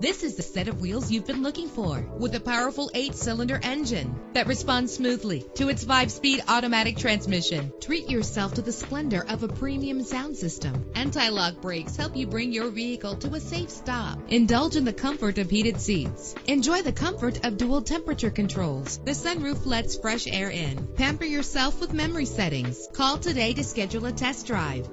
This is the set of wheels you've been looking for with a powerful eight cylinder engine that responds smoothly to its five speed automatic transmission. Treat yourself to the splendor of a premium sound system. Anti lock brakes help you bring your vehicle to a safe stop. Indulge in the comfort of heated seats. Enjoy the comfort of dual temperature controls. The sunroof lets fresh air in. Pamper yourself with memory settings. Call today to schedule a test drive.